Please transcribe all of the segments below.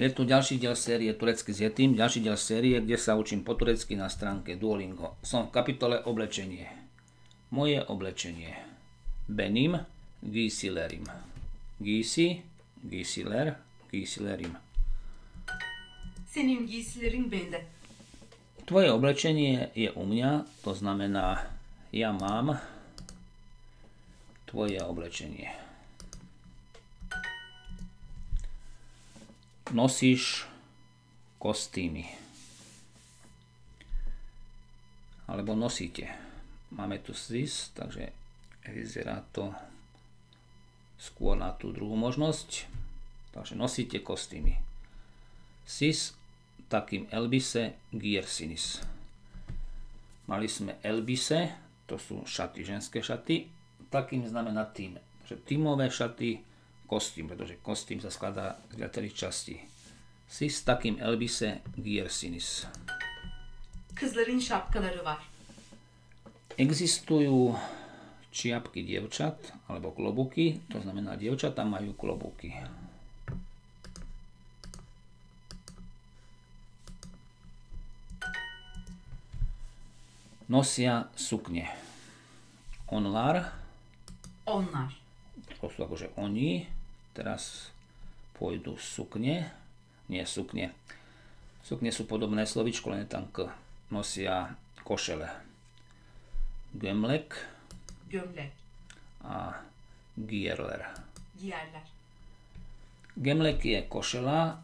Je tu ďalší diel série Turecky s Jetým, ďalší diel série, kde sa učím po turecky na stránke Duolingo. Som v kapitole oblečenie. Moje oblečenie. Benim giysilerim. Giysi, giysiler, giysilerim. Senin giysilerin bende. Tvoje oblečenie je u mňa, to znamená, ja mám tvoje oblečenie. Nosíš kostýmy. Alebo nosíte. Máme tu SIS, takže vyzerá to skôr na tú druhú možnosť. Takže nosíte kostýmy. SIS takým Elbise Giersinis. Mali sme Elbise, to sú šaty, ženské šaty. Takým znamená tým. Takže tímové šaty kostým, pretože kostým sa skladá z viacerých častí. Si s takým Elbise Giersinis. Kızların şapkaları var. Existujú čiapky dievčat, alebo klobuky, to znamená dievčatá majú klobuky. Nosia sukne. Onlar. Onlar. To sú akože oni, Teraz pôjdu sukne, nie sukne. Sukne sú podobné slovičko, len tam k. Nosia košele. Gömlek Gömlek. a gierler. Giyerler. Gemlek je košela,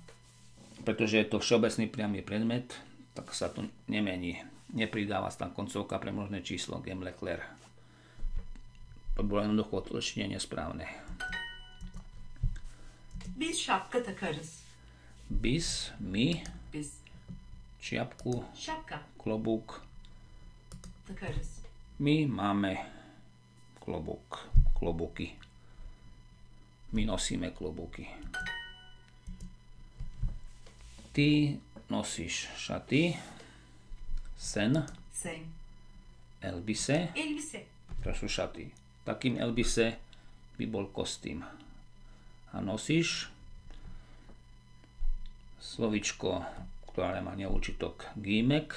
pretože je to všeobecný priamy predmet, tak sa tu nemení. Nepridáva sa tam koncovka pre množné číslo gemlekler. To bolo jednoducho otlčenie nesprávne. Biz şapka takarız. Bis, my, Biz čiapku, şapka klobúk. takarız. My máme klobúk, klobúky. My nosíme klobúky. Ty nosíš šaty, sen, Sen. elbise, Elbise. to sú šaty. Takým elbise by bol kostým. A nosíš slovičko, ktoré má neúčitok gímek,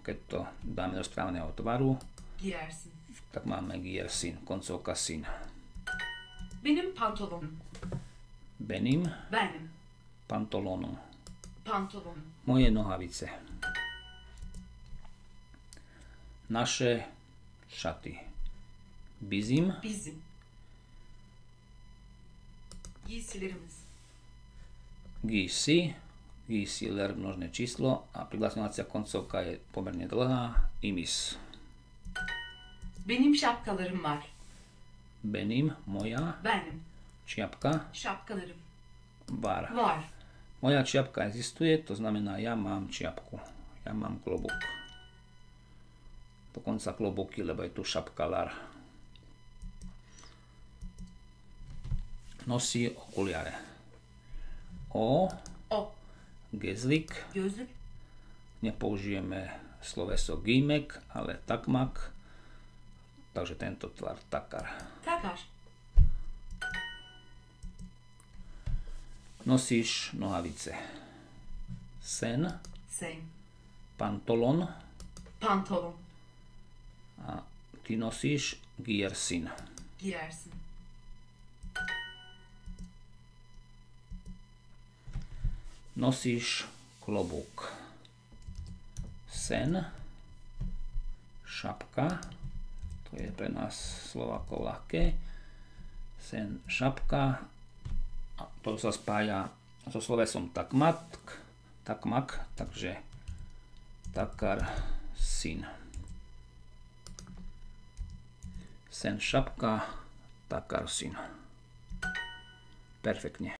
keď to dáme do správneho tvaru, Giyersin. tak máme giersin, koncovka sin. Benim pantolonum. Benim, Benim. pantolonu, Pantolonum. moje nohavice. Naše šaty. Bizim, Bizim. Giysilerimiz. gisi, gisiler množné číslo a priglasňovacia koncovka je pomerne dlhá, imis. Benim şapkalarım var. Benim, moja, Benim. čiapka, Şapkalarım var. var. Moja čiapka existuje, to znamená, ja mám čiapku. Ja mám klobúk. Dokonca klobúky, lebo je tu šapkalar. Nosí okuliare. O, O. gezlik, Gözlük. nepoužijeme sloveso gímek, ale takmak, takže tento tvar takar. Takar. Nosíš nohavice. Sen, Sen. pantolon Pantolon. a ty nosíš giersin. Giyersin. Nosíš klobúk. Sen, šapka, to je pre nás Slovákov ľahké. Sen, šapka, a to sa spája so slovesom takmat, takmak, takže takar, syn. Sen, šapka, takar, syn. Perfektne.